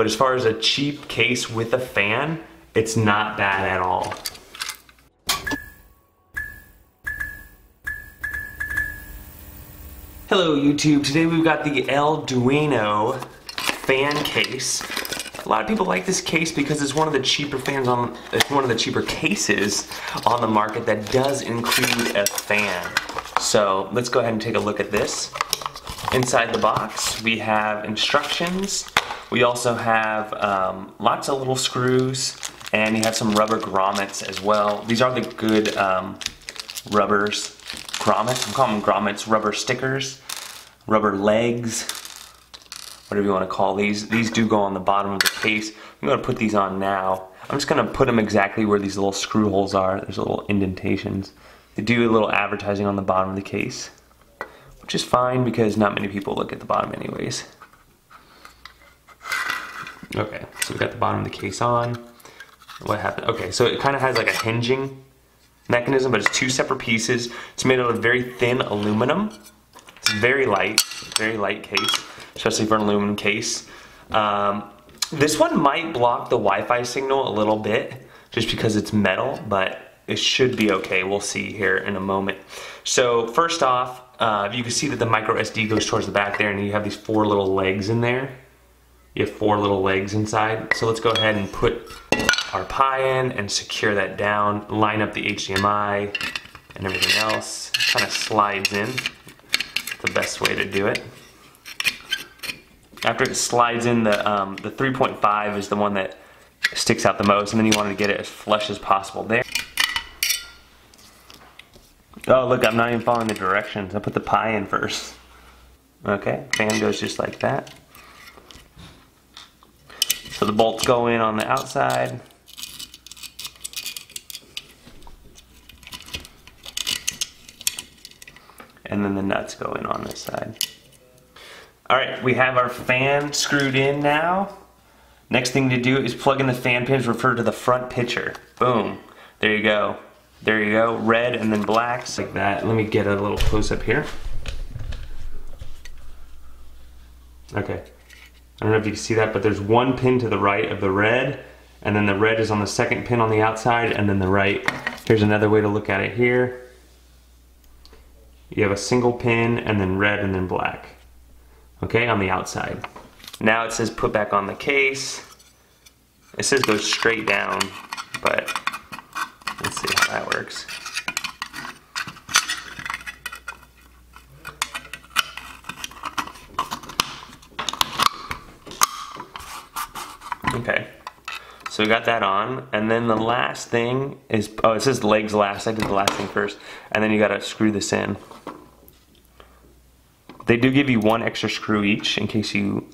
but as far as a cheap case with a fan, it's not bad at all. Hello YouTube, today we've got the Eleduino fan case. A lot of people like this case because it's one of the cheaper fans on, it's one of the cheaper cases on the market that does include a fan. So let's go ahead and take a look at this. Inside the box we have instructions. We also have um, lots of little screws and you have some rubber grommets as well. These are the good um, rubbers grommets. I'm calling them grommets, rubber stickers, rubber legs, whatever you want to call these. These do go on the bottom of the case. I'm going to put these on now. I'm just going to put them exactly where these little screw holes are. There's little indentations. They do a little advertising on the bottom of the case, which is fine because not many people look at the bottom anyways. Okay, so we got the bottom of the case on. What happened? Okay, so it kind of has like a hinging mechanism, but it's two separate pieces. It's made out of very thin aluminum. It's very light, very light case, especially for an aluminum case. Um, this one might block the Wi-Fi signal a little bit, just because it's metal, but it should be okay. We'll see here in a moment. So first off, uh, you can see that the micro SD goes towards the back there, and you have these four little legs in there. You have four little legs inside. So let's go ahead and put our Pi in and secure that down, line up the HDMI and everything else. Kind of slides in. The best way to do it. After it slides in, the um, the 3.5 is the one that sticks out the most, and then you want to get it as flush as possible there. Oh, look, I'm not even following the directions. I put the Pi in first. Okay, fan goes just like that. The bolts go in on the outside. and then the nuts go in on this side. All right, we have our fan screwed in now. Next thing to do is plug in the fan pins, refer to the front picture. Boom, there you go. There you go, red and then blacks like that. Let me get a little close up here. Okay, I don't know if you can see that, but there's one pin to the right of the red, and then the red is on the second pin on the outside, and then the right. Here's another way to look at it here you have a single pin and then red and then black. Okay, on the outside. Now it says put back on the case. It says go straight down, but let's see how that works. Okay, so we got that on, and then the last thing is, oh it says legs last, I did the last thing first, and then you gotta screw this in. They do give you one extra screw each in case you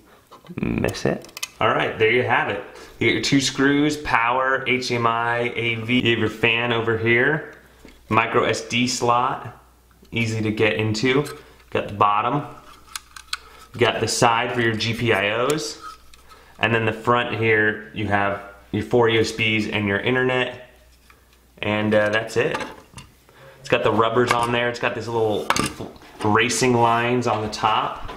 miss it. All right, there you have it. You get your two screws, power, HDMI, AV. You have your fan over here, micro SD slot, easy to get into. Got the bottom. got the side for your GPIOs. And then the front here, you have your four USBs and your internet. And uh, that's it. It's got the rubbers on there. It's got this little racing lines on the top.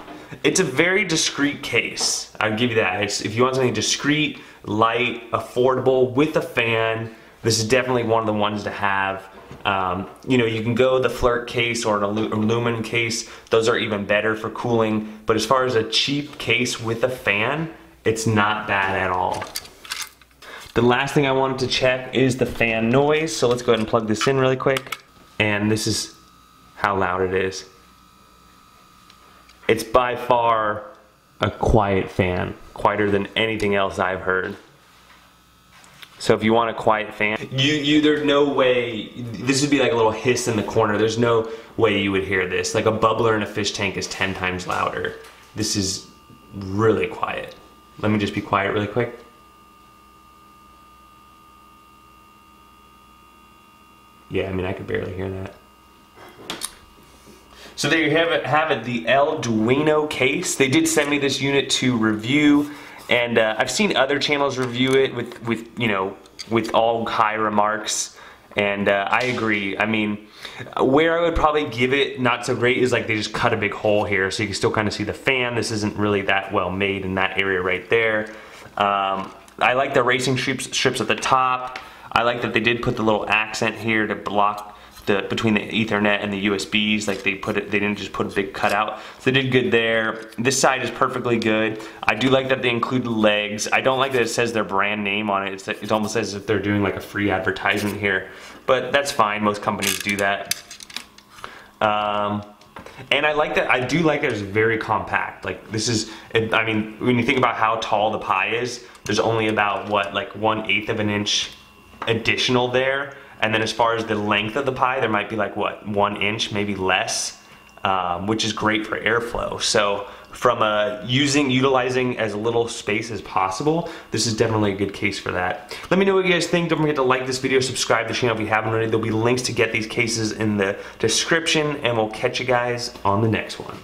It's a very discreet case. I'll give you that. It's, if you want something discreet, light, affordable, with a fan, this is definitely one of the ones to have. Um, you know, you can go the Flirc case or an aluminum case. Those are even better for cooling. But as far as a cheap case with a fan, it's not bad at all. The last thing I wanted to check is the fan noise. So let's go ahead and plug this in really quick. And this is how loud it is it's by far a quiet fan, quieter than anything else I've heard. So if you want a quiet fan, you you there's no way this would be like a little hiss in the corner. There's no way you would hear this. Like a bubbler in a fish tank is 10 times louder. This is really quiet. Let me just be quiet really quick. Yeah, I mean I could barely hear that. So there you have it, have it, the Eleduino case. They did send me this unit to review, and uh, I've seen other channels review it with, with you know, with all high remarks, and uh, I agree. I mean, where I would probably give it not so great is like they just cut a big hole here, so you can still kind of see the fan. This isn't really that well made in that area right there. Um, I like the racing strips, strips at the top. I like that they did put the little accent here to block the between the Ethernet and the USBs. Like they put it, they didn't just put a big cutout. So they did good there. This side is perfectly good. I do like that they include legs. I don't like that it says their brand name on it. It's, it almost says if they're doing like a free advertisement here, but that's fine. Most companies do that. Um, and I like that, I do like that it's very compact. Like this is, I mean, when you think about how tall the Pi is, there's only about what, like one eighth of an inch additional there. And then as far as the length of the Pi, there might be like what, one inch, maybe less, um, which is great for airflow. So from using, utilizing as little space as possible, this is definitely a good case for that. Let me know what you guys think. Don't forget to like this video, subscribe to the channel if you haven't already. There'll be links to get these cases in the description and we'll catch you guys on the next one.